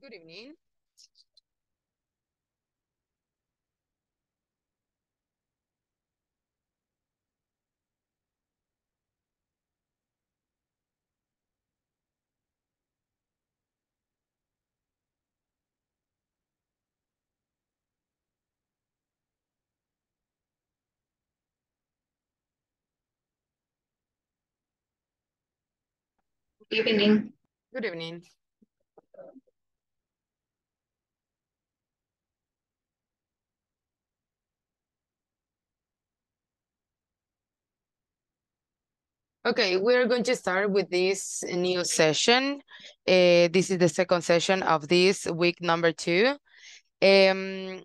Good evening. Good evening. Good evening. Okay, we're going to start with this new session. Uh, this is the second session of this week number two. Um,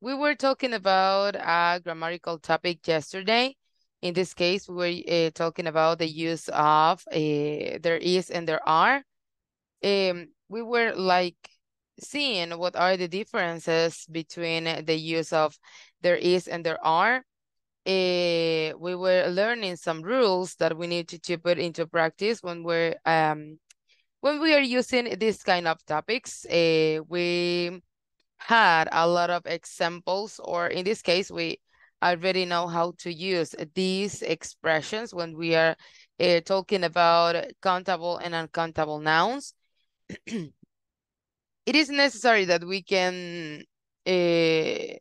we were talking about a grammatical topic yesterday. In this case, we were uh, talking about the use of uh, there is and there are. Um, we were like seeing what are the differences between the use of there is and there are uh, we were learning some rules that we need to, to put into practice when we're um when we are using this kind of topics. Uh, we had a lot of examples, or in this case, we already know how to use these expressions when we are uh, talking about countable and uncountable nouns. it is necessary that we can uh,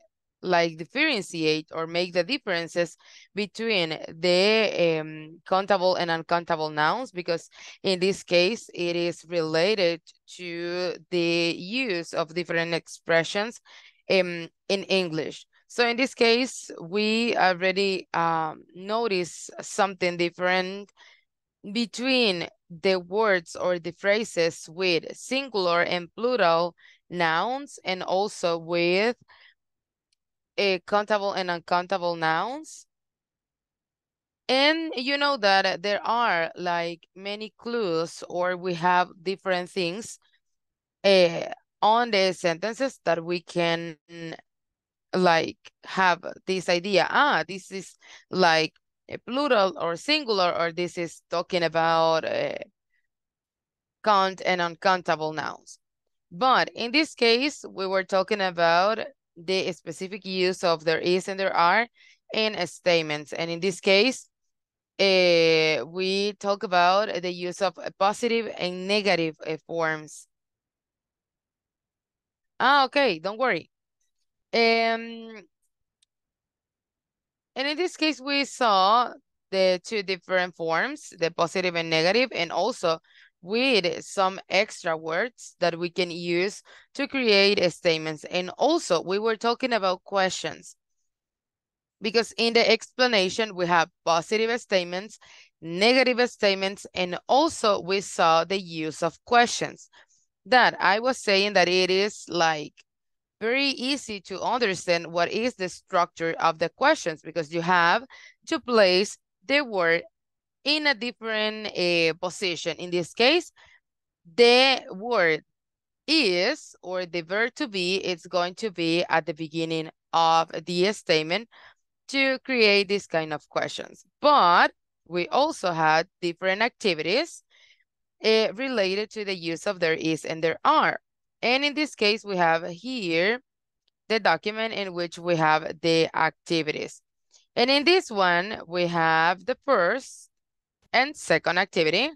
like differentiate or make the differences between the um, countable and uncountable nouns because in this case it is related to the use of different expressions um, in English. So in this case, we already um, notice something different between the words or the phrases with singular and plural nouns and also with uh, countable and uncountable nouns. And you know that there are like many clues or we have different things uh, on the sentences that we can like have this idea. Ah, this is like a plural or singular or this is talking about uh, count and uncountable nouns. But in this case, we were talking about the specific use of there is and there are in statements. And in this case, uh, we talk about the use of positive and negative uh, forms. Ah, okay, don't worry. Um, and in this case, we saw the two different forms, the positive and negative, and also with some extra words that we can use to create statements. And also we were talking about questions because in the explanation we have positive statements, negative statements, and also we saw the use of questions that I was saying that it is like very easy to understand what is the structure of the questions because you have to place the word in a different uh, position. In this case, the word is or the verb to be is going to be at the beginning of the statement to create this kind of questions. But we also had different activities uh, related to the use of there is and there are. And in this case, we have here the document in which we have the activities. And in this one, we have the first and second activity.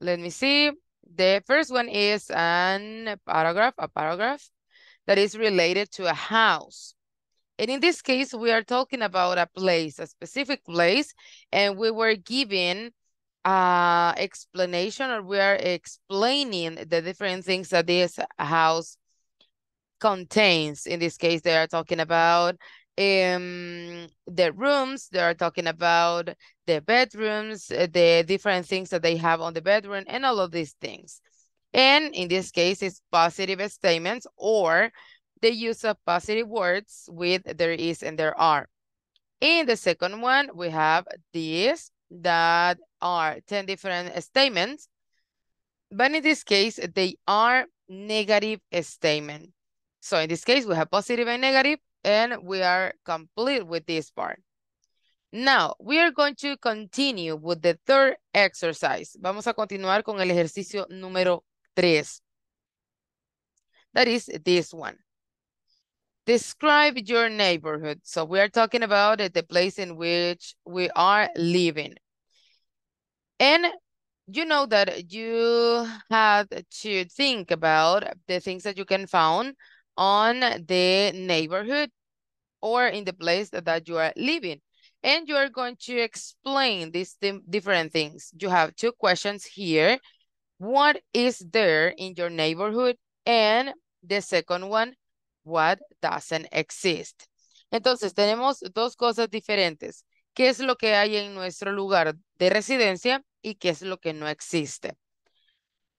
Let me see. The first one is an paragraph, a paragraph that is related to a house. And in this case, we are talking about a place, a specific place, and we were given uh explanation or we are explaining the different things that this house contains. In this case, they are talking about um the rooms they are talking about the bedrooms uh, the different things that they have on the bedroom and all of these things and in this case it's positive statements or the use of positive words with there is and there are in the second one we have these that are 10 different statements but in this case they are negative statements. so in this case we have positive and negative and we are complete with this part. Now, we are going to continue with the third exercise. Vamos a continuar con el ejercicio número tres. That is this one. Describe your neighborhood. So we are talking about the place in which we are living. And you know that you had to think about the things that you can find on the neighborhood or in the place that, that you are living. And you are going to explain these different things. You have two questions here. What is there in your neighborhood? And the second one, what doesn't exist. Entonces, tenemos dos cosas diferentes. ¿Qué es lo que hay en nuestro lugar de residencia y qué es lo que no existe?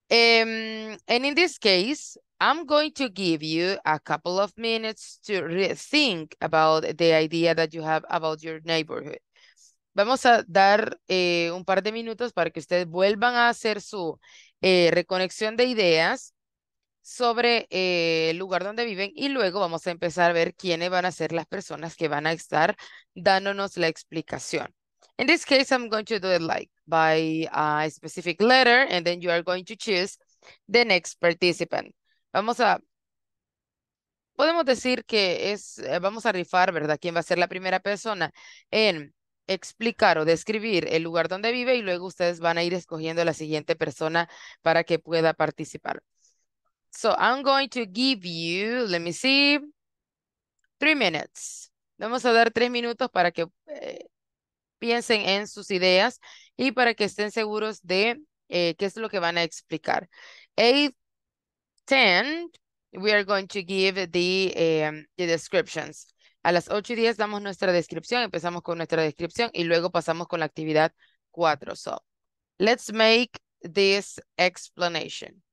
Um, and in this case, I'm going to give you a couple of minutes to think about the idea that you have about your neighborhood. Vamos a dar eh, un par de minutos para que ustedes vuelvan a hacer su eh, reconexión de ideas sobre eh, el lugar donde viven y luego vamos a empezar a ver quiénes van a ser las personas que van a estar dándonos la explicación. In this case, I'm going to do it like by a specific letter and then you are going to choose the next participant. Vamos a, podemos decir que es, eh, vamos a rifar, ¿verdad? ¿Quién va a ser la primera persona en explicar o describir el lugar donde vive y luego ustedes van a ir escogiendo la siguiente persona para que pueda participar. So I'm going to give you, let me see, three minutes. Vamos a dar tres minutos para que eh, piensen en sus ideas y para que estén seguros de eh, qué es lo que van a explicar. Eight, ten, we are going to give the, um, the descriptions. A las 8 y 10 damos nuestra descripción, empezamos con nuestra descripción y luego pasamos con la actividad 4. So, let's make this explanation.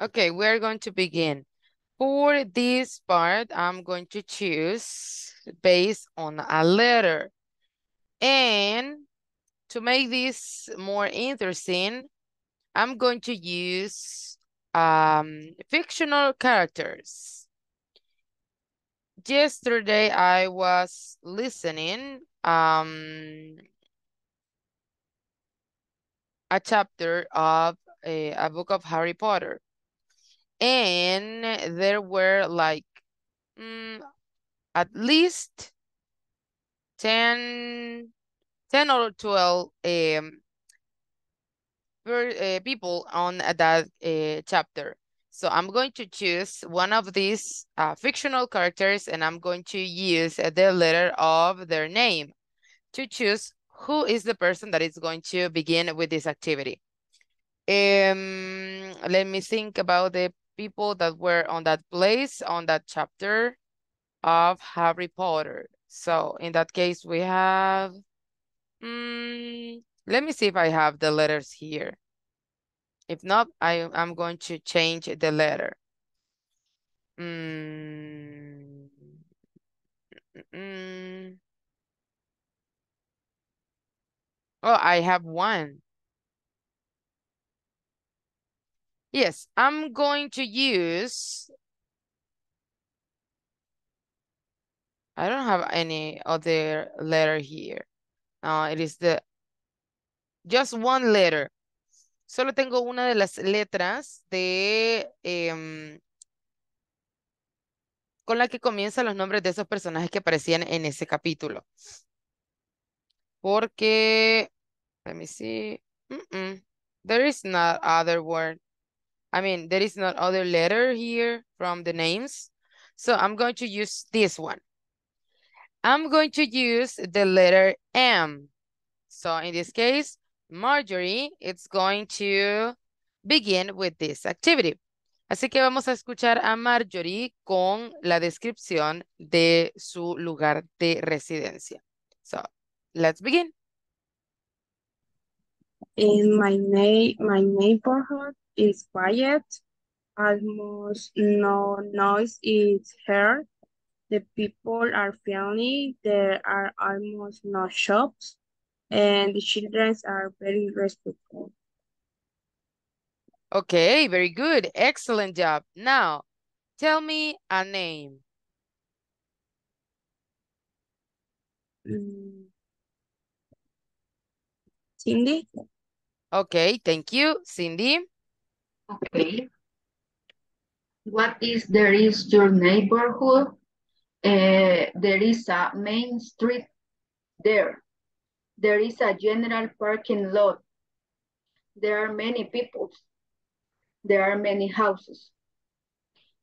Okay, we're going to begin. For this part, I'm going to choose based on a letter. And to make this more interesting, I'm going to use um, fictional characters. yesterday I was listening um a chapter of a, a book of Harry Potter. And there were like mm, at least 10, 10 or 12 um, per, uh, people on that uh, chapter. So I'm going to choose one of these uh, fictional characters and I'm going to use the letter of their name to choose who is the person that is going to begin with this activity. Um, let me think about the people that were on that place, on that chapter of Harry Potter. So in that case, we have, um, let me see if I have the letters here. If not, I, I'm going to change the letter. Mm, mm, oh, I have one. Yes, I'm going to use, I don't have any other letter here. Uh, it is the, just one letter. Solo tengo una de las letras de, em, con la que comienzan los nombres de esos personajes que aparecían en ese capítulo. Porque, let me see, there is not other word. I mean, there is not other letter here from the names. So I'm going to use this one. I'm going to use the letter M. So in this case, Marjorie it's going to begin with this activity. Así que vamos a escuchar a Marjorie con la descripción de su lugar de residencia. So, let's begin. In my, na my neighborhood is quiet. Almost no noise is heard. The people are friendly. There are almost no shops. And the children are very respectful. Okay, very good. Excellent job. Now, tell me a name. Mm. Cindy? Okay, thank you. Cindy? Okay. What is there is your neighborhood? Uh, there is a main street there. There is a general parking lot. There are many people. There are many houses.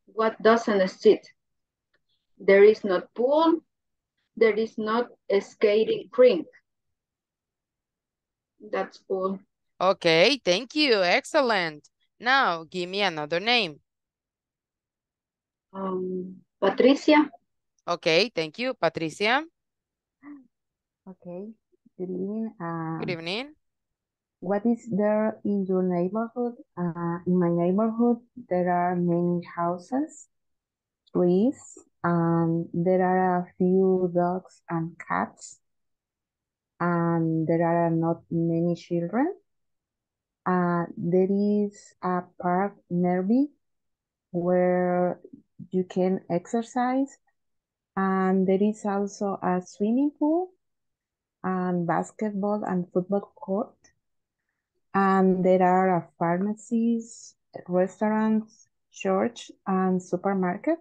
What doesn't exist? There is not pool. There is not a skating rink. That's all. Okay, thank you. Excellent. Now, give me another name. Um, Patricia. Okay, thank you. Patricia. Okay, good evening. Uh, Good evening. What is there in your neighborhood? Uh, in my neighborhood, there are many houses, trees, and there are a few dogs and cats, and there are not many children. Uh, there is a park nearby where you can exercise, and there is also a swimming pool and basketball and football court. And there are a pharmacies, restaurants, church, and supermarket.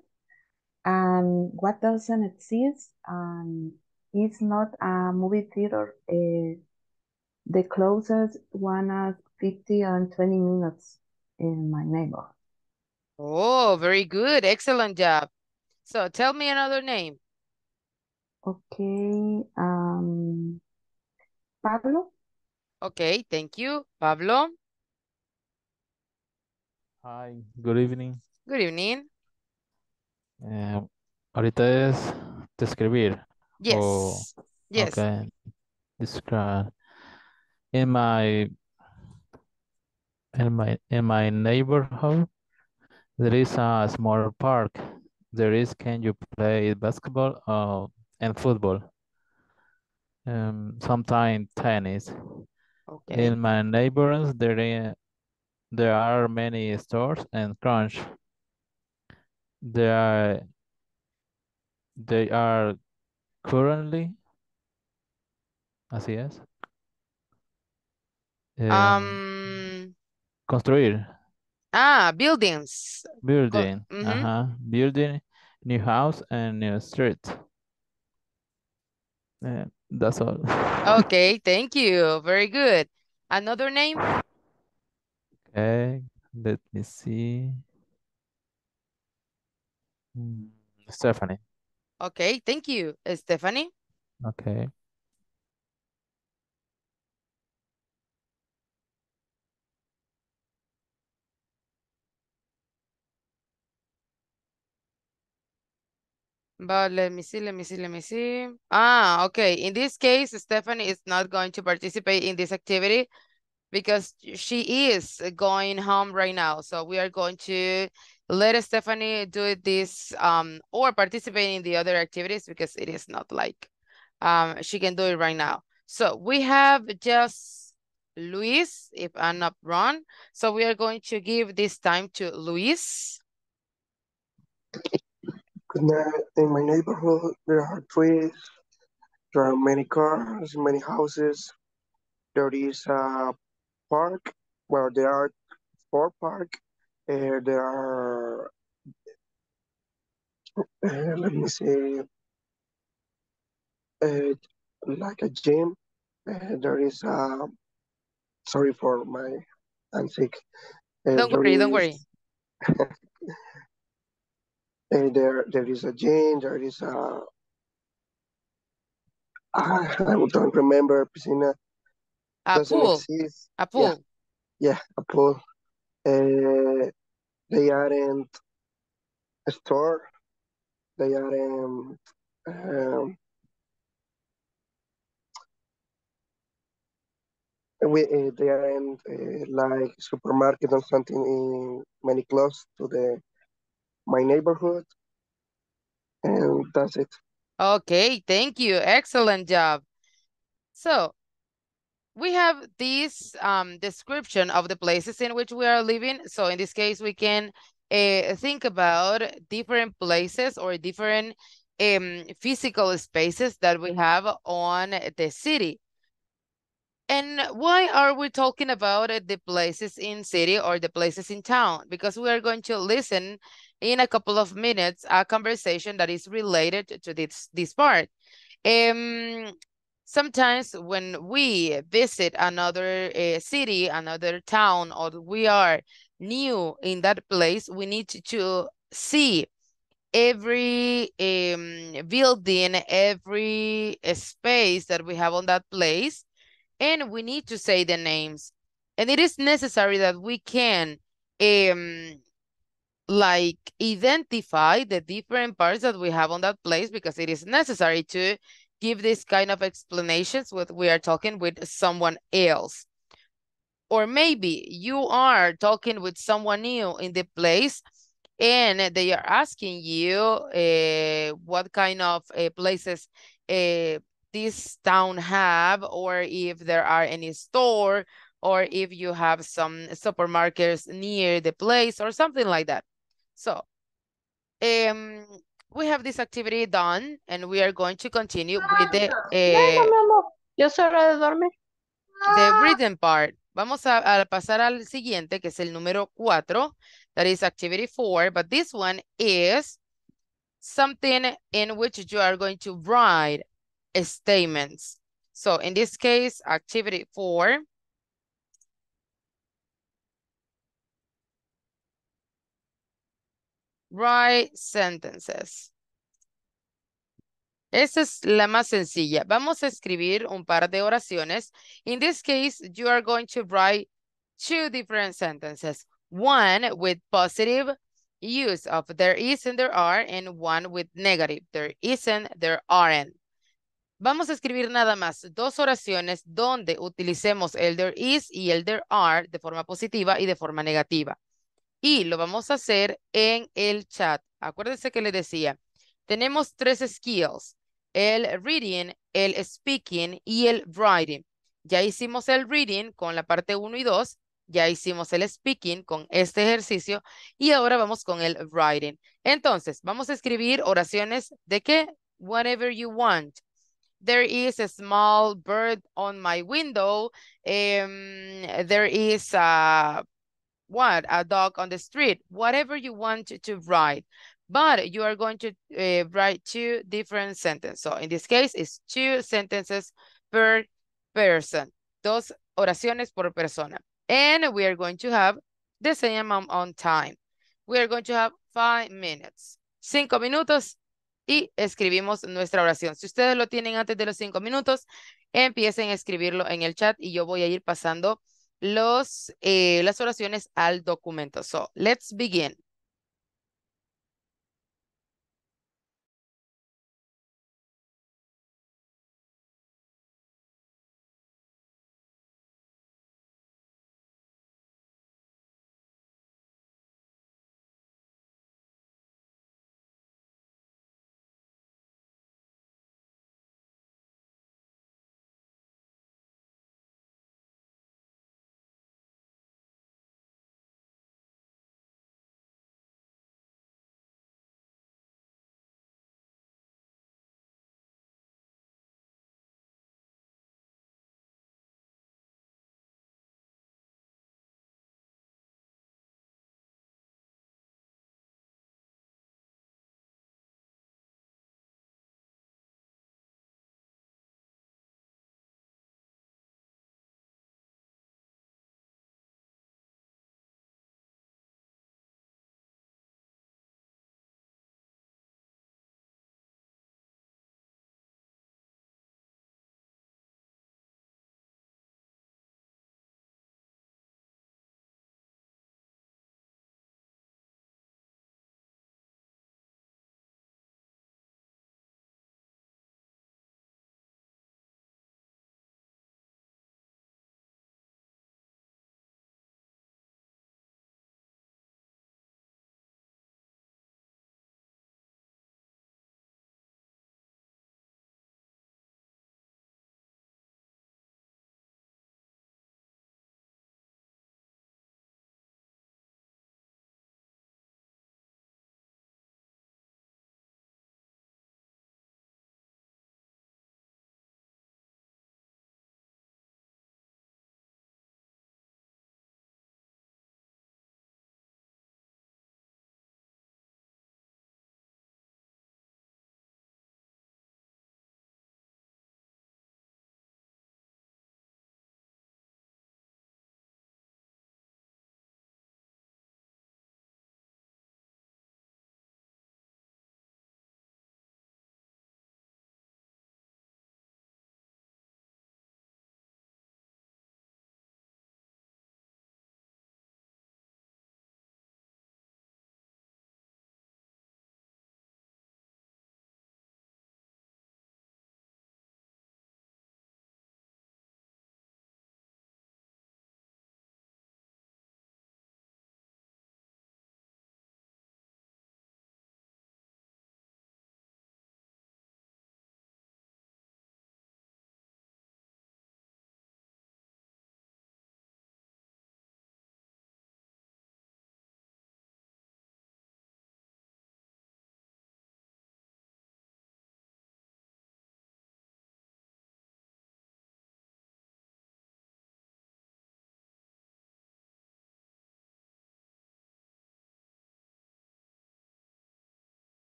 And what doesn't exist um, is not a movie theater. Uh, the closest one is 50 and 20 minutes in my neighborhood. Oh, very good. Excellent job. So tell me another name. Okay, um, Pablo? Okay, thank you. Pablo. Hi, good evening. Good evening. Eh, ahorita es describir. Yes. o- Yes. Okay. Describe. In my in my in my neighborhood, there is a small park. There is can you play basketball uh, and football. Um, sometimes tennis. Okay. In my neighborhoods, there i- there are many stores and crunch. There are They are currently. Así es. Um, construir. ah, buildings. Building. mhm. Ajá. Building new house and new street. Eh, that's all. Okay, thank you. Very good. Another name? Okay, let me see. Mm, Stephanie. Okay, thank you. Stephanie? Okay. But let me see, let me see, let me see. Ah, okay. In this case, Stephanie is not going to participate in this activity because she is going home right now. So we are going to let Stephanie do this um or participate in the other activities because it is not like um she can do it right now. So we have just Luis, if I'm not wrong. So we are going to give this time to Luis. In my neighborhood, there are trees, there are many cars, many houses. There is a park where there are four park. Uh, there are, uh, let me see, uh, like a gym. Uh, there is a, sorry for my, I'm sick. Uh, Don't worry, don't worry. Uh, there, there is a gym, there is a, ah, don't remember, piscina A doesn't pool, exist. a pool. Yeah, a pool. Uh, they aren't a store. They aren't, um, we, uh, they aren't uh, like supermarket or something in many close to the my neighborhood. And that's it. Okay, thank you. Excellent job. So we have this um, description of the places in which we are living. So in this case, we can uh, think about different places or different um, physical spaces that we have on the city. And why are we talking about uh, the places in city or the places in town? Because we are going to listen in a couple of minutes a conversation that is related to this, this part. Um, sometimes when we visit another uh, city, another town, or we are new in that place, we need to, see every um, building, every space that we have on that place, and we need to say the names. And it is necessary that we can um, like identify the different parts that we have on that place because it is necessary to give this kind of explanations with we are talking with someone else. Or maybe you are talking with someone new in the place and they are asking you uh, what kind of uh, places uh, this town have or if there are any store or if you have some supermarkets near the place or something like that. So um, we have this activity done and we are going to continue with the, uh, Yo soy de dormir. the written part. Vamos a, a pasar al siguiente, que es el número cuatro. That is activity four, but this one is something in which you are going to write statements. So in this case, activity four, write sentences. Esa es la más sencilla. Vamos a escribir un par de oraciones. In this case, you are going to write two different sentences. One with positive use of there is and there are, and one with negative. There isn't, there aren't. Vamos a escribir nada más dos oraciones donde utilicemos el there is y el there are de forma positiva y de forma negativa. Y lo vamos a hacer en el chat. Acuérdense que le decía, tenemos tres skills, el reading, el speaking y el writing. Ya hicimos el reading con la parte 1 y 2 Ya hicimos el speaking con este ejercicio y ahora vamos con el writing. Entonces, vamos a escribir oraciones de qué? Whatever you want. There is a small bird on my window. Um, there is a, what? A dog on the street. Whatever you want to write. But you are going to uh, write two different sentences. So in this case, it's two sentences per person. Dos oraciones por persona. And we are going to have the same amount on time. We are going to have five minutes. Cinco minutos y escribimos nuestra oración. Si ustedes lo tienen antes de los cinco minutos, empiecen a escribirlo en el chat y yo voy a ir pasando los, eh, las oraciones al documento. So, let's begin.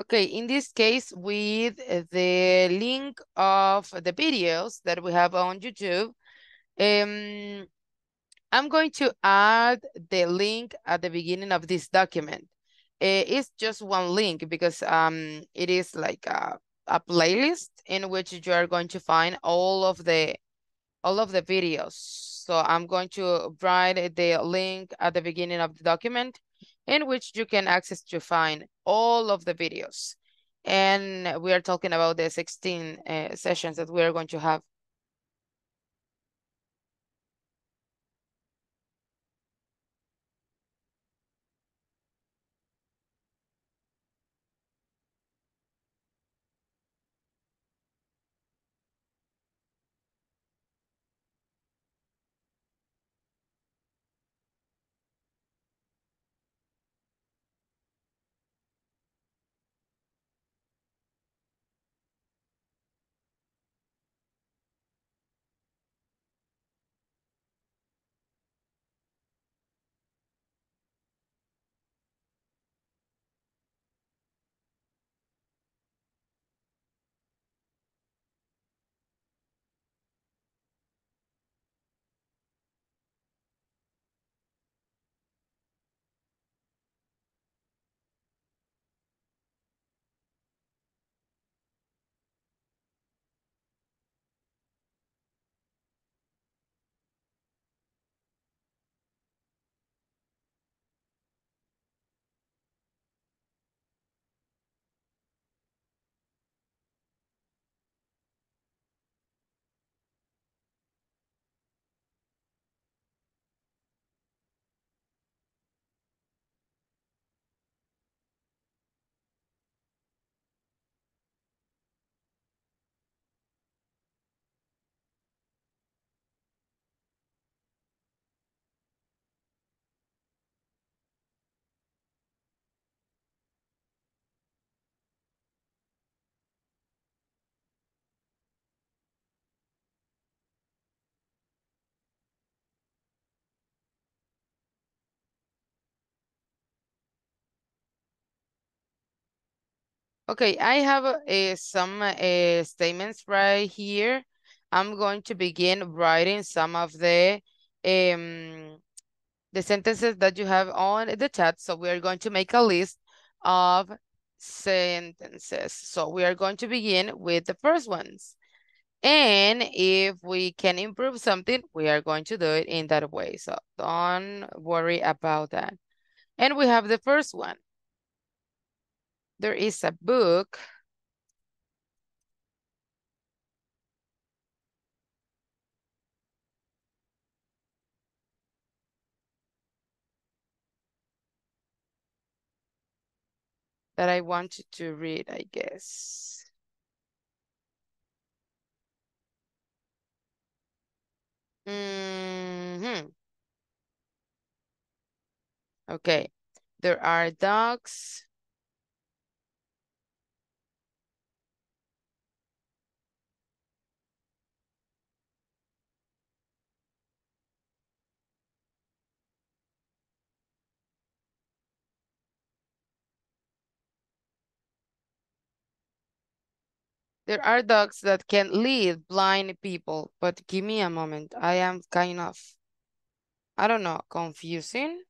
Okay, in this case, with the link of the videos that we have on YouTube, um, I'm going to add the link at the beginning of this document. Uh, it's just one link because um, it is like a, a playlist in which you are going to find all of the all of the videos. So I'm going to write the link at the beginning of the document in which you can access to find all of the videos. And we are talking about the 16 uh, sessions that we are going to have. Okay, I have uh, some uh, statements right here. I'm going to begin writing some of the um, the sentences that you have on the chat. So we are going to make a list of sentences. So we are going to begin with the first ones. And if we can improve something, we are going to do it in that way. So don't worry about that. And we have the first one. There is a book that I wanted to read, I guess. Mm -hmm. Okay, there are dogs. There are dogs that can lead blind people, but give me a moment. I am kind of, I don't know, confusing.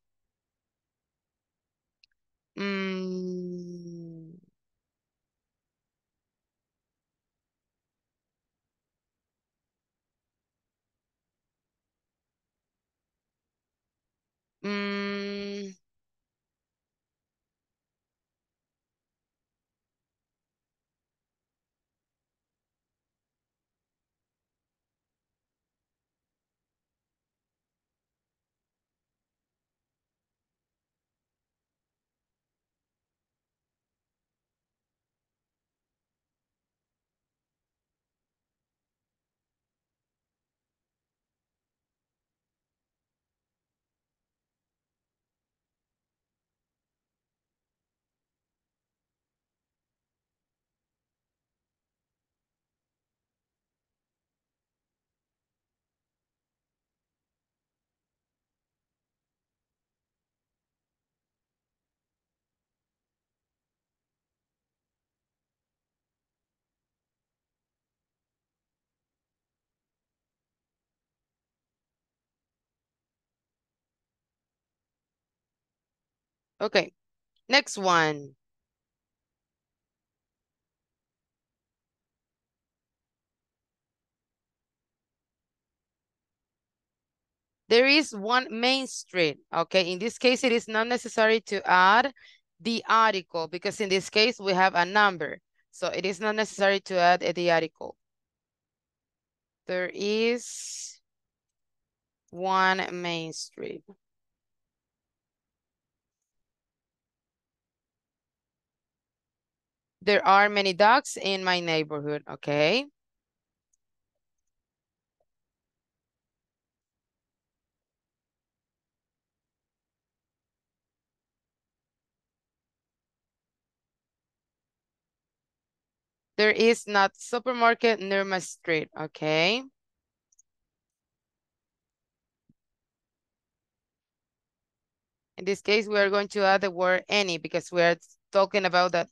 Mm. Mm. Okay, next one. There is one main street, okay? In this case, it is not necessary to add the article because in this case, we have a number. So it is not necessary to add the article. There is one main street. There are many dogs in my neighborhood, okay? There is not supermarket near my street, okay? In this case, we are going to add the word any because we are talking about that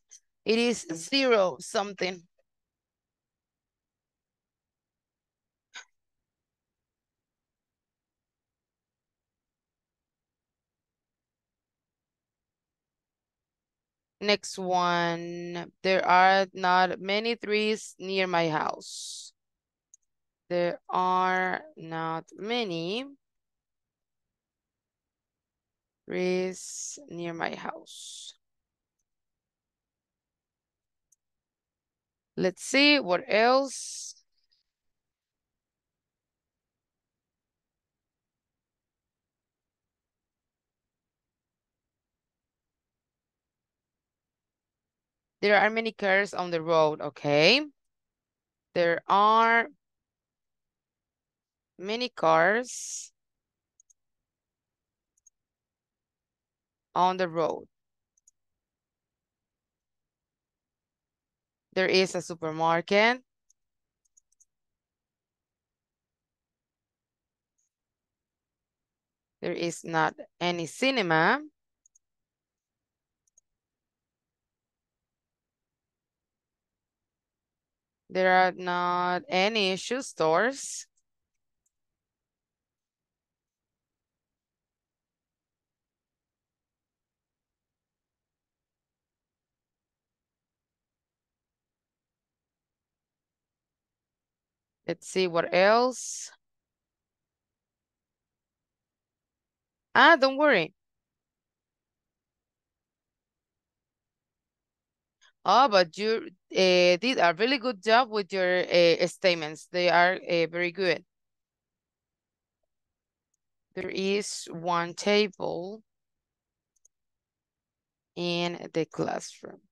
it is zero something. Next one. There are not many trees near my house. There are not many trees near my house. Let's see what else. There are many cars on the road, okay? There are many cars on the road. There is a supermarket. There is not any cinema. There are not any shoe stores. Let's see what else. Ah, don't worry. Oh, but you uh, did a really good job with your uh, statements. They are uh, very good. There is one table in the classroom.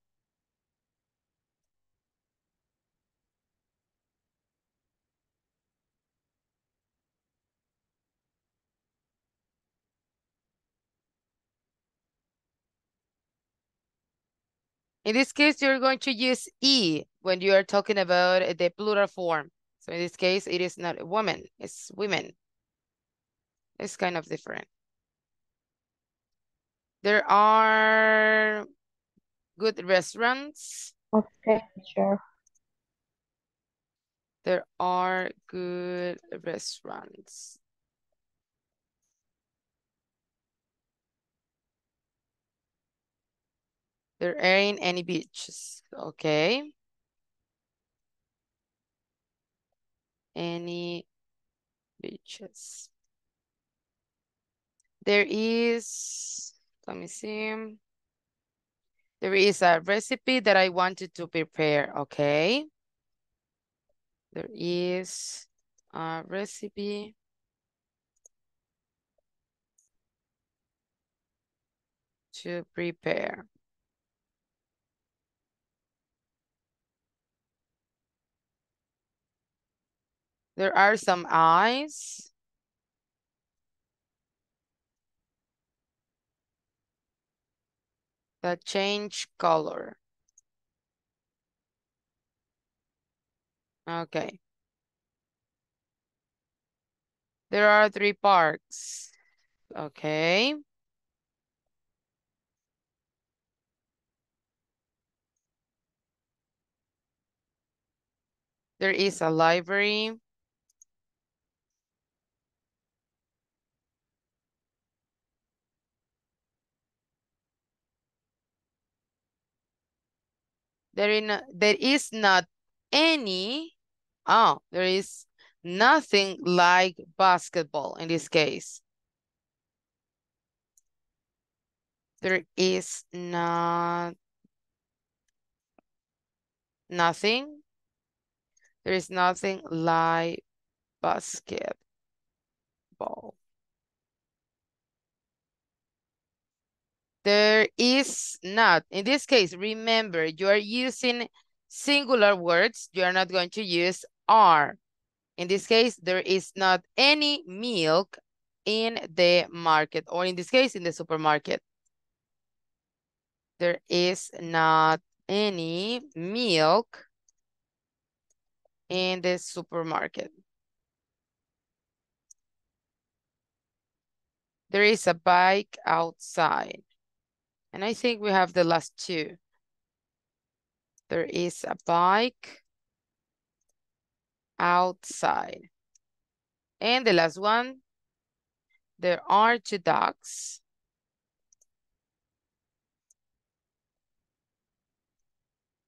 In this case, you're going to use E when you are talking about the plural form. So in this case, it is not a woman, it's women. It's kind of different. There are good restaurants. Okay, sure. There are good restaurants. There ain't any beaches. Okay. Any beaches. There is, let me see. There is a recipe that I wanted to prepare, okay? There is a recipe. To prepare. There are some eyes. That change color. Okay. There are three parks. Okay. There is a library. There, in, there is not any, oh, there is nothing like basketball in this case. There is not nothing. There is nothing like basketball. There is not. In this case, remember, you are using singular words. You are not going to use are. In this case, there is not any milk in the market, or in this case, in the supermarket. There is not any milk in the supermarket. There is a bike outside. And I think we have the last two. There is a bike outside. And the last one, there are two dogs.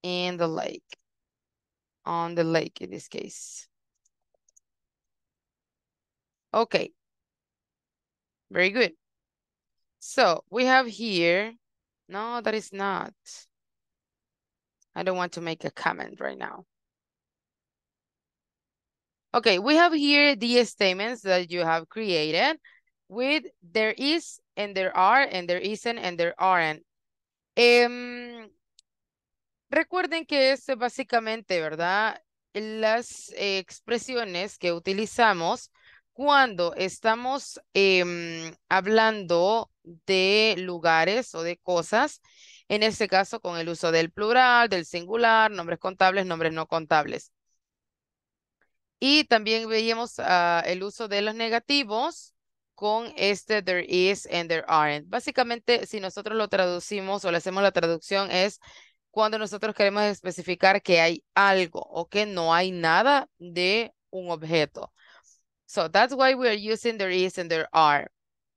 In the lake. On the lake in this case. Okay. Very good. So we have here no, that is not. I don't want to make a comment right now. Okay, we have here the statements that you have created with there is and there are and there isn't and there aren't. Um, recuerden que es básicamente, ¿verdad? Las expresiones que utilizamos cuando estamos hablando de lugares o de cosas, en este caso con el uso del plural, del singular, nombres contables, nombres no contables. Y también veíamos ah, el uso de los negativos con este there is and there aren't. Básicamente, si nosotros lo traducimos o le hacemos la traducción es cuando nosotros queremos especificar que hay algo o que no hay nada de un objeto. So that's why we are using there is and there are.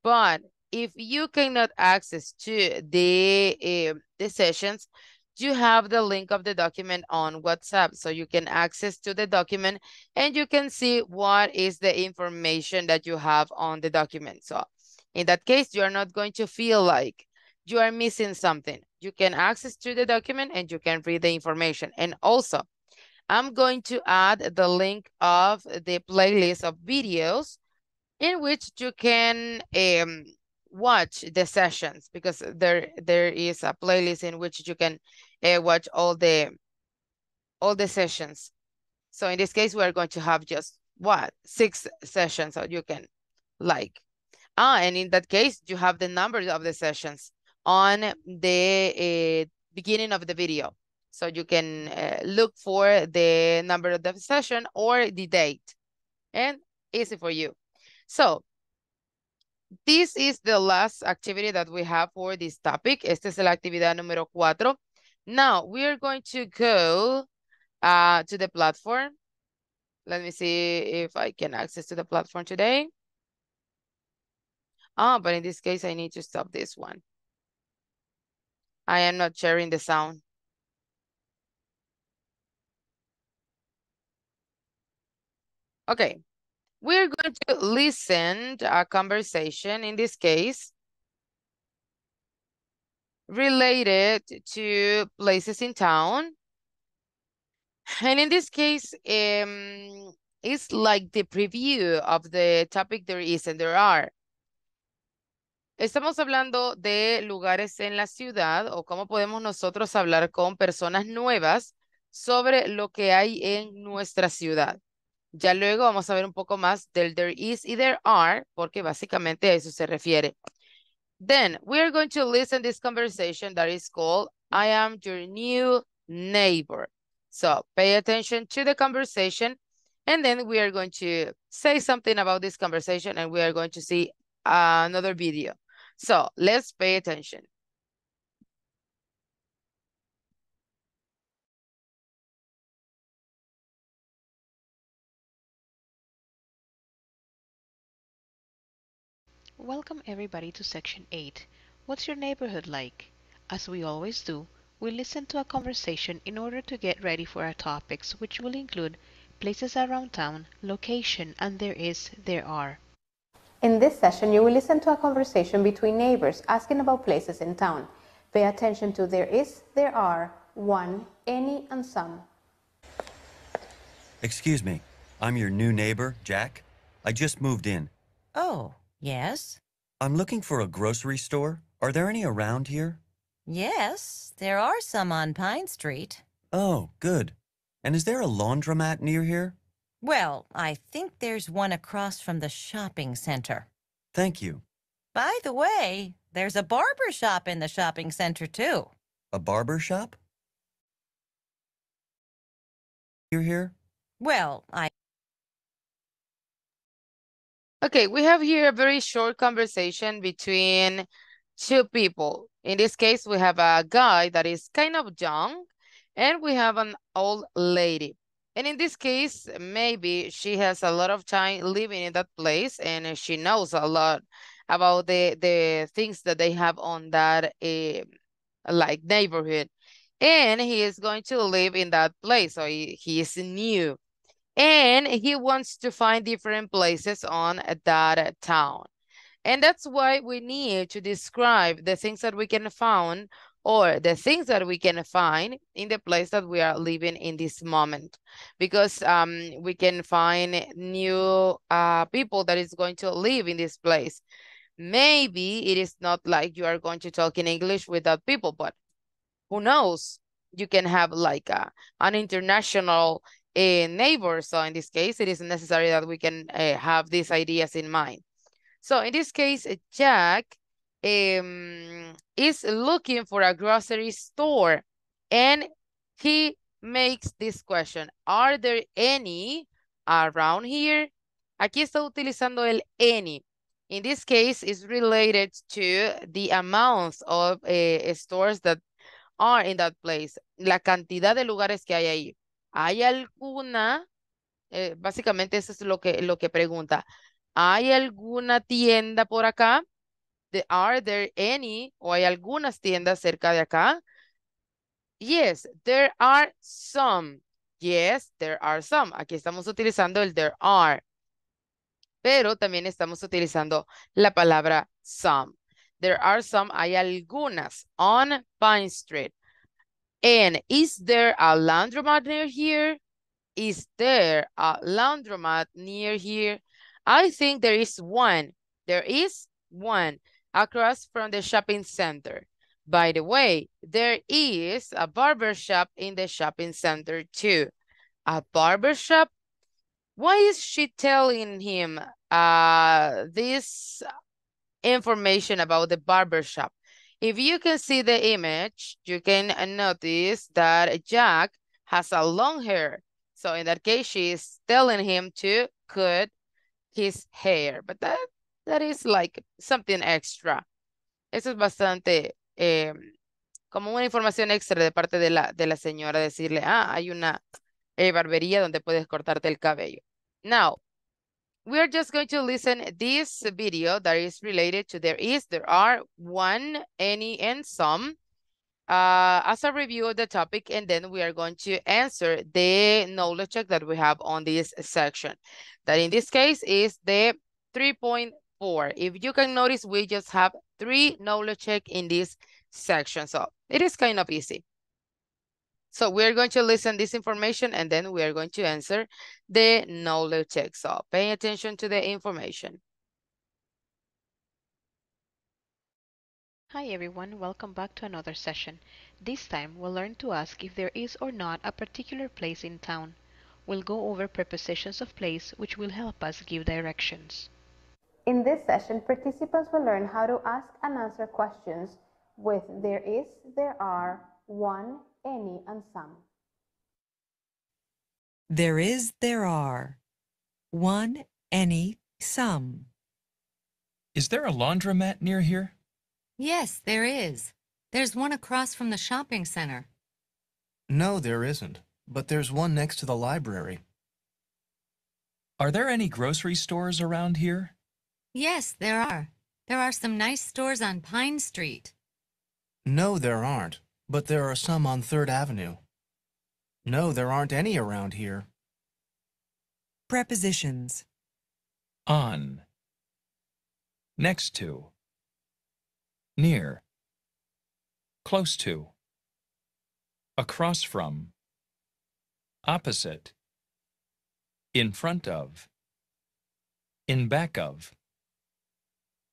But if you cannot access to the, uh, the sessions, you have the link of the document on WhatsApp. So you can access to the document and you can see what is the information that you have on the document. So in that case, you are not going to feel like you are missing something. You can access to the document and you can read the information. And also, I'm going to add the link of the playlist of videos in which you can um, watch the sessions because there there is a playlist in which you can uh, watch all the all the sessions. So in this case, we are going to have just what six sessions so you can like. Ah, and in that case, you have the numbers of the sessions on the uh, beginning of the video. So you can uh, look for the number of the session or the date and easy for you. So this is the last activity that we have for this topic. Esta es la actividad número cuatro. Now we are going to go uh, to the platform. Let me see if I can access to the platform today. Ah, but in this case, I need to stop this one. I am not sharing the sound. Okay, we're going to listen to a conversation in this case related to places in town. And in this case, um, it's like the preview of the topic there is and there are. Estamos hablando de lugares en la ciudad o cómo podemos nosotros hablar con personas nuevas sobre lo que hay en nuestra ciudad. Ya luego vamos a ver un poco más del there is y there are, porque básicamente a eso se refiere. Then we are going to listen this conversation that is called I am your new neighbor. So pay attention to the conversation and then we are going to say something about this conversation and we are going to see another video. So let's pay attention. Welcome everybody to section 8. What's your neighborhood like? As we always do, we listen to a conversation in order to get ready for our topics which will include places around town, location, and there is, there are. In this session, you will listen to a conversation between neighbors asking about places in town. Pay attention to there is, there are, one, any, and some. Excuse me, I'm your new neighbor, Jack. I just moved in. Oh, yes? I'm looking for a grocery store. Are there any around here? Yes, there are some on Pine Street. Oh, good. And is there a laundromat near here? Well, I think there's one across from the shopping center. Thank you. By the way, there's a barber shop in the shopping center, too. A barber shop? You're here? Well, I. Okay, we have here a very short conversation between two people. In this case, we have a guy that is kind of young and we have an old lady. And in this case, maybe she has a lot of time living in that place and she knows a lot about the, the things that they have on that uh, like neighborhood. And he is going to live in that place, so he, he is new. And he wants to find different places on that town. And that's why we need to describe the things that we can find or the things that we can find in the place that we are living in this moment. Because um, we can find new uh, people that is going to live in this place. Maybe it is not like you are going to talk in english with that people but who knows? You can have like a, an international uh, neighbor so in this case it is necessary that we can uh, have these ideas in mind so in this case jack um, is looking for a grocery store and he makes this question. Are there any around here? Aquí está utilizando el any. In this case, is related to the amounts of uh, stores that are in that place. La cantidad de lugares que hay ahí. ¿Hay alguna? Eh, básicamente eso es lo que, lo que pregunta. ¿Hay alguna tienda por acá? are there any? ¿O hay algunas tiendas cerca de acá? Yes, there are some. Yes, there are some. Aquí estamos utilizando el there are. Pero también estamos utilizando la palabra some. There are some, hay algunas on Pine Street. And is there a laundromat near here? Is there a laundromat near here? I think there is one. There is one across from the shopping center. By the way, there is a barber shop in the shopping center too. A barber shop? Why is she telling him uh, this information about the barber shop? If you can see the image, you can notice that Jack has a long hair. So in that case, she is telling him to cut his hair. But that, that is like something extra. Eso es bastante eh, como una información extra de parte de la, de la señora, decirle, ah, hay una eh, barbería donde puedes cortarte el cabello. Now, we're just going to listen this video that is related to there is, there are, one, any, and some uh, as a review of the topic, and then we are going to answer the knowledge check that we have on this section. That in this case is the 3.4. If you can notice, we just have three knowledge check in this section. So it is kind of easy. So we're going to listen this information and then we are going to answer the knowledge check. So pay attention to the information. Hi everyone, welcome back to another session. This time we'll learn to ask if there is or not a particular place in town. We'll go over prepositions of place which will help us give directions. In this session, participants will learn how to ask and answer questions with there is, there are, one, any, and some. There is, there are. One, any, some. Is there a laundromat near here? Yes, there is. There's one across from the shopping center. No, there isn't, but there's one next to the library. Are there any grocery stores around here? Yes, there are. There are some nice stores on Pine Street. No, there aren't, but there are some on 3rd Avenue. No, there aren't any around here. Prepositions. On. Next to. Near. Close to. Across from. Opposite. In front of. In back of.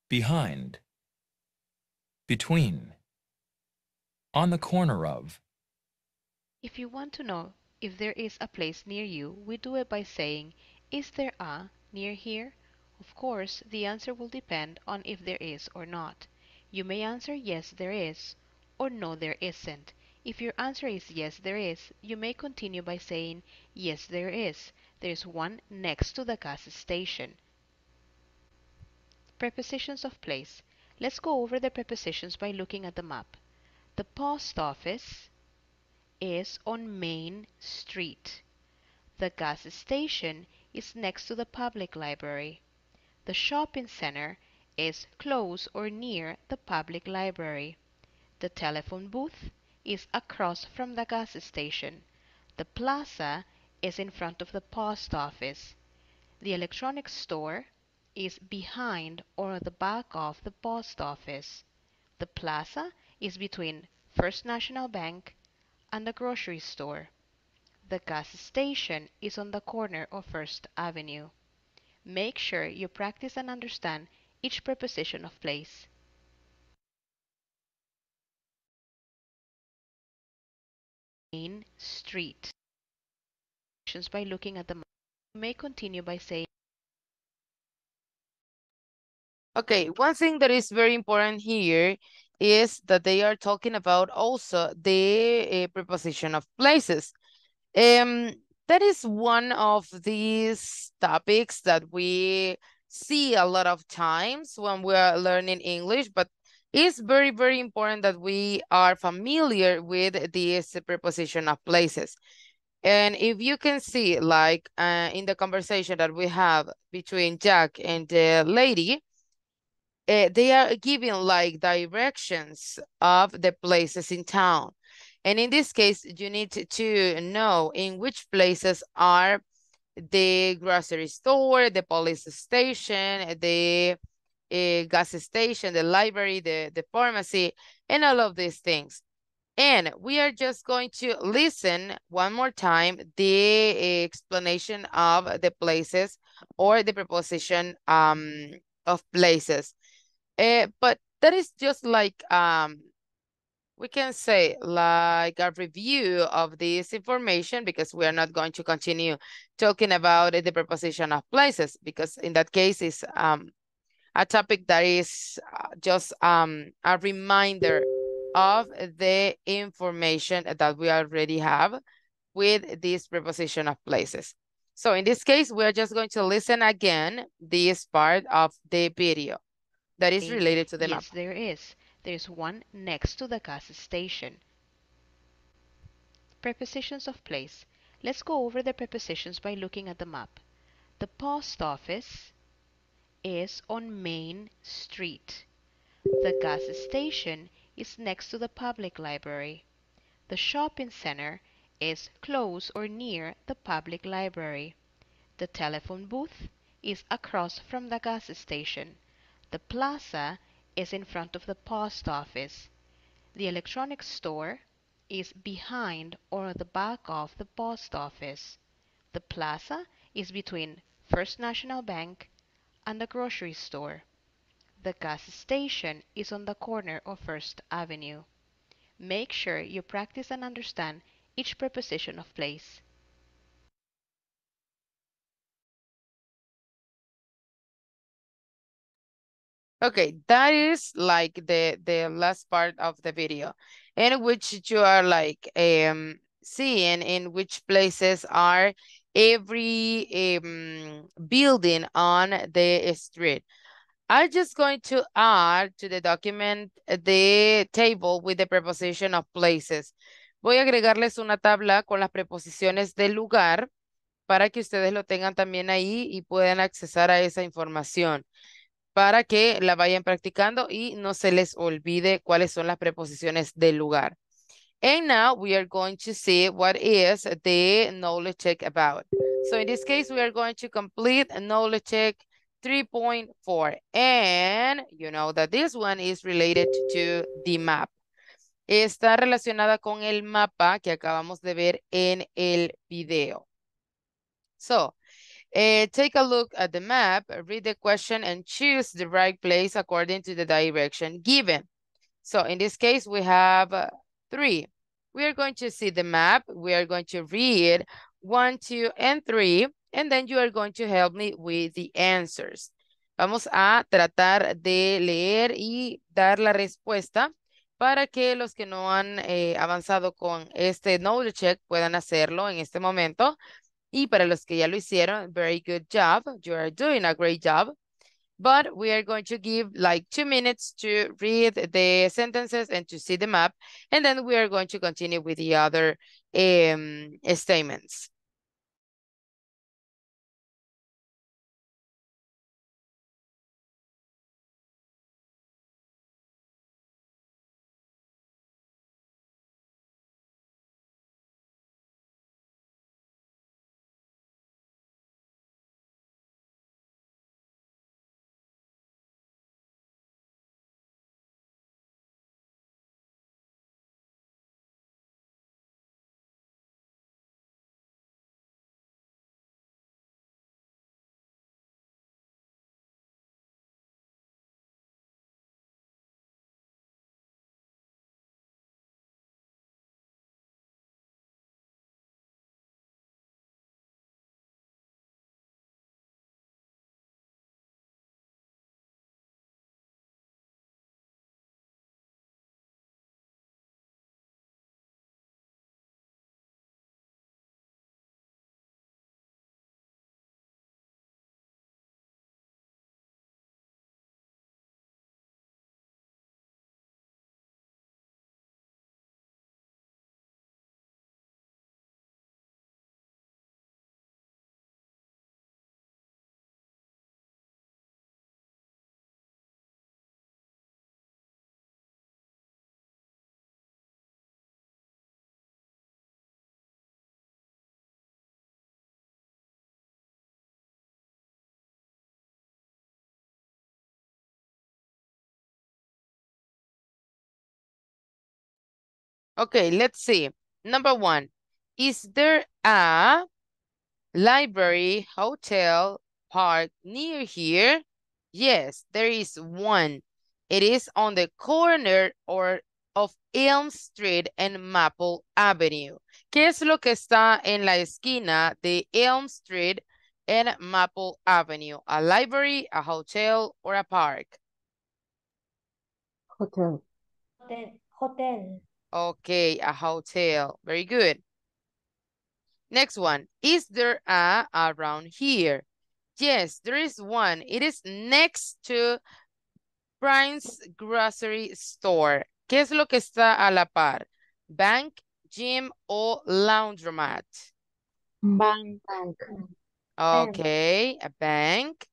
Behind. Between. On the corner of. If you want to know if there is a place near you, we do it by saying, is there a near here? Of course, the answer will depend on if there is or not. You may answer yes, there is, or no, there isn't. If your answer is yes, there is, you may continue by saying, yes, there is. There's one next to the gas station. Prepositions of place. Let's go over the prepositions by looking at the map. The post office is on Main Street. The gas station is next to the public library. The shopping center is close or near the public library. The telephone booth is across from the gas station. The plaza is in front of the post office. The electronics store is behind or at the back of the post office. The plaza is between First National Bank and the grocery store. The gas station is on the corner of First Avenue. Make sure you practice and understand each preposition of place. Main Street. By looking at the map, you may continue by saying Okay, one thing that is very important here is that they are talking about also the uh, preposition of places. Um, that is one of these topics that we see a lot of times when we're learning English, but It's very, very important that we are familiar with this preposition of places. And if you can see, like uh, in the conversation that we have between Jack and the lady, uh, they are giving like directions of the places in town. And in this case, you need to know in which places are the grocery store, the police station, the uh, gas station, the library, the, the pharmacy, and all of these things. And we are just going to listen one more time the explanation of the places or the preposition um, of places. Uh, but that is just like, um, we can say like a review of this information because we are not going to continue talking about the preposition of places because in that case is um, a topic that is uh, just um, a reminder of the information that we already have with this preposition of places. So in this case, we're just going to listen again this part of the video that is related to the yes, map. Yes, there is. There's one next to the gas station. Prepositions of place. Let's go over the prepositions by looking at the map. The post office is on Main Street. The gas station is next to the public library. The shopping center is close or near the public library. The telephone booth is across from the gas station. The plaza is in front of the post office. The electronics store is behind or at the back of the post office. The plaza is between First National Bank and the grocery store. The gas station is on the corner of First Avenue. Make sure you practice and understand each preposition of place. Okay, that is like the the last part of the video in which you are like um seeing in which places are every um, building on the street. I'm just going to add to the document the table with the preposition of places. Voy a agregarles una tabla con las preposiciones del lugar para que ustedes lo tengan también ahí y puedan accesar a esa información para que la vayan practicando y no se les olvide cuáles son las preposiciones del lugar. And now we are going to see what is the knowledge check about. So in this case, we are going to complete knowledge check 3.4. And you know that this one is related to the map. Está relacionada con el mapa que acabamos de ver en el video. So, uh, take a look at the map, read the question, and choose the right place according to the direction given. So in this case, we have uh, three. We are going to see the map. We are going to read one, two, and three. And then you are going to help me with the answers. Vamos a tratar de leer y dar la respuesta para que los que no han eh, avanzado con este knowledge check puedan hacerlo en este momento. Y para los que ya lo hicieron, very good job. You are doing a great job. But we are going to give like two minutes to read the sentences and to see the map. And then we are going to continue with the other um, statements. Okay, let's see. Number one, is there a library, hotel, park near here? Yes, there is one. It is on the corner or of Elm Street and Maple Avenue. ¿Qué es lo que está en la esquina de Elm Street and Maple Avenue? A library, a hotel, or a park? Hotel. Hotel. Hotel. Okay, a hotel. Very good. Next one. Is there a around here? Yes, there is one. It is next to Prime's grocery store. ¿Qué es lo que está a la par? Bank, gym o laundromat? Bank. Okay, a bank.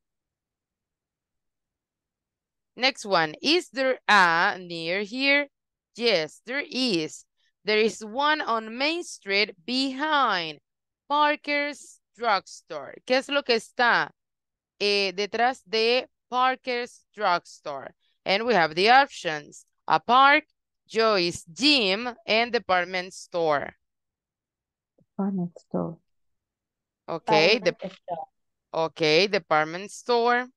Next one. Is there a near here? Yes, there is. There is one on Main Street behind Parker's Drugstore. ¿Qué es lo que está eh, detrás de Parker's Drugstore? And we have the options. A park, Joy's gym, and department store. Department store. Okay, Department store. okay, department store.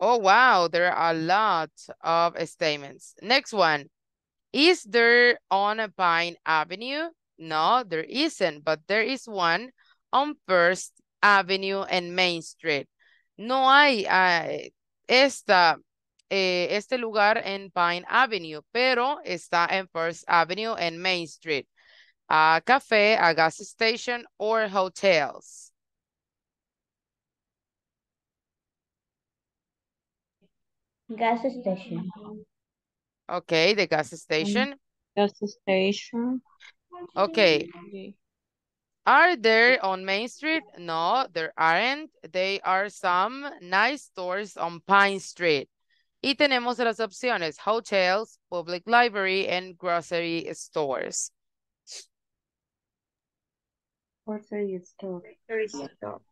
Oh, wow, there are a lot of statements. Next one. Is there on a Pine Avenue? No, there isn't, but there is one on First Avenue and Main Street. No hay ah, esta, eh, este lugar en Pine Avenue, pero está en First Avenue and Main Street. A cafe, a gas station, or hotels. Gas station. Okay, the gas mm. station. Gas station. Okay. Are there on Main Street? No, there aren't. They are some nice stores on Pine Street. Y tenemos las opciones, hotels, public library, and grocery stores. Grocery store.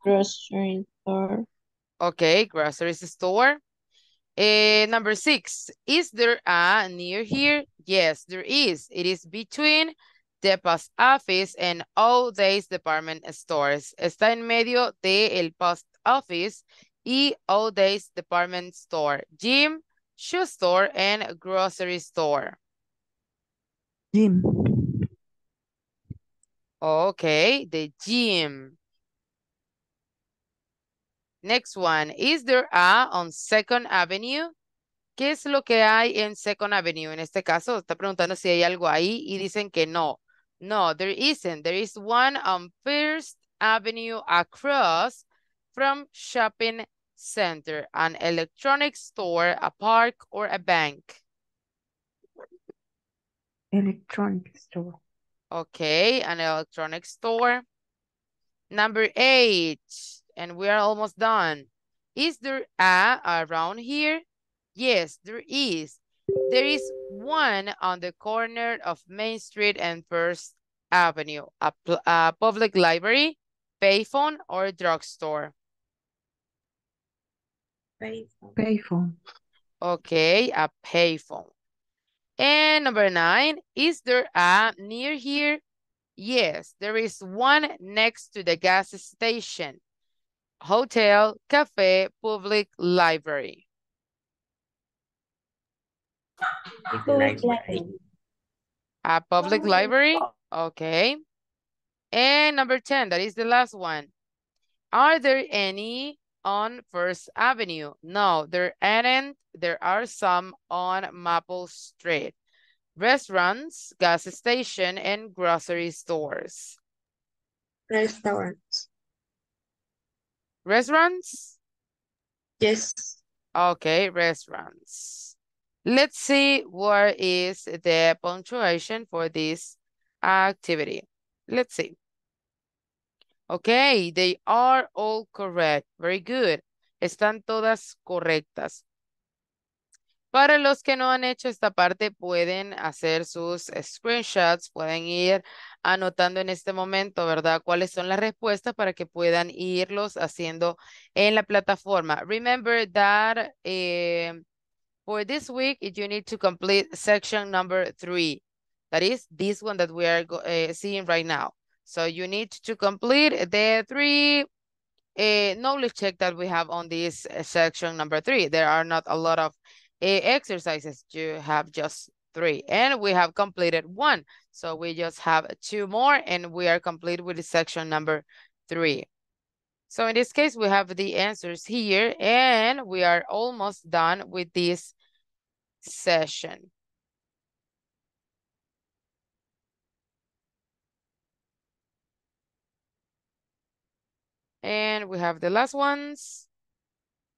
Grocery store. Okay, grocery store. Eh, number six, is there a near here? Yes, there is. It is between the post office and all days department stores. Está en medio de el post office y all days department store. Gym, shoe store, and grocery store. Gym. Okay, the gym. Next one, is there a on Second Avenue? ¿Qué es lo que hay en Second Avenue? En este caso, está preguntando si hay algo ahí y dicen que no. No, there isn't. There is one on First Avenue across from shopping center, an electronics store, a park, or a bank. Electronic store. Okay, an electronic store. Number eight, and we are almost done. Is there a around here? Yes, there is. There is one on the corner of Main Street and First Avenue, a, a public library, payphone, or drugstore. Payphone. Payphone. Okay, a payphone. And number nine, is there a near here? Yes, there is one next to the gas station. Hotel, cafe, public library. Public library. A public library? Okay. And number 10, that is the last one. Are there any on First Avenue? No, there aren't. There are some on Maple Street. Restaurants, gas station, and grocery stores. Restaurants. Restaurants? Yes. Okay, restaurants. Let's see what is the punctuation for this activity. Let's see. Okay, they are all correct. Very good. Están todas correctas. Para los que no han hecho esta parte, pueden hacer sus screenshots, pueden ir anotando en este momento, ¿verdad? Cuáles son las respuestas para que puedan irlos haciendo en la plataforma. Remember that eh, For this week, you need to complete section number three. That is this one that we are uh, seeing right now. So you need to complete the three uh, knowledge check that we have on this uh, section number three. There are not a lot of Eh, exercises. You have just three and we have completed one. So we just have two more and we are complete with section number three. So in this case, we have the answers here and we are almost done with this session. And we have the last ones.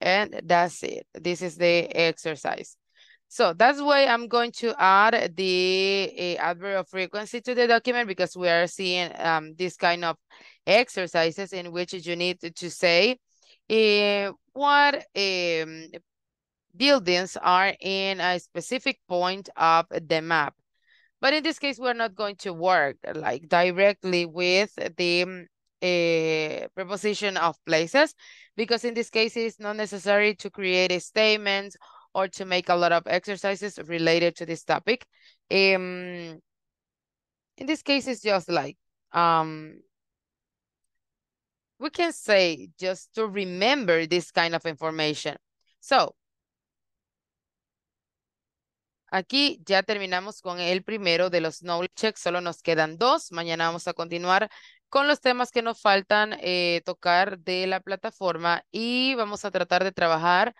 And that's it. This is the exercise. So that's why I'm going to add the uh, adverb of frequency to the document because we are seeing um, this kind of exercises in which you need to say uh, what um, buildings are in a specific point of the map. But in this case, we're not going to work like directly with the uh, preposition of places because in this case, it's not necessary to create a statement or to make a lot of exercises related to this topic. Um, in this case, it's just like, um, we can say just to remember this kind of information. So, aquí ya terminamos con el primero de los knowledge checks, solo nos quedan dos. Mañana vamos a continuar con los temas que nos faltan eh, tocar de la plataforma y vamos a tratar de trabajar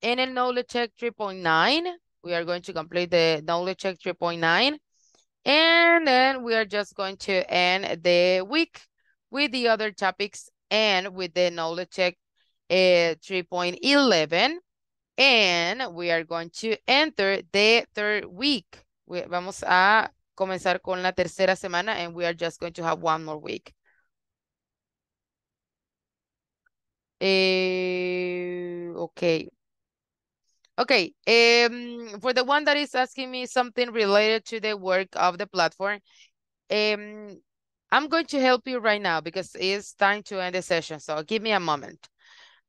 en el Knowledge Check 3.9. We are going to complete the Knowledge Check 3.9. And then we are just going to end the week with the other topics and with the Knowledge Check uh, 3.11. And we are going to enter the third week. We, vamos a comenzar con la tercera semana and we are just going to have one more week. Uh, okay. Okay, um, for the one that is asking me something related to the work of the platform, um, I'm going to help you right now because it's time to end the session. So give me a moment.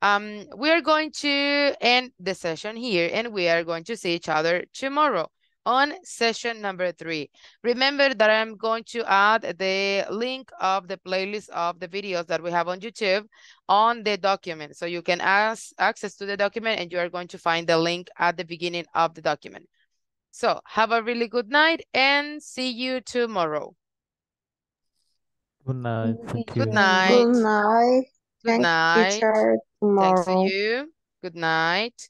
Um, we are going to end the session here and we are going to see each other tomorrow on session number three. Remember that I'm going to add the link of the playlist of the videos that we have on YouTube on the document. So you can ask access to the document and you are going to find the link at the beginning of the document. So have a really good night and see you tomorrow. Good night. Thank you. Good night. Good night. Good Thanks, night. teacher. Thanks to you. Good night.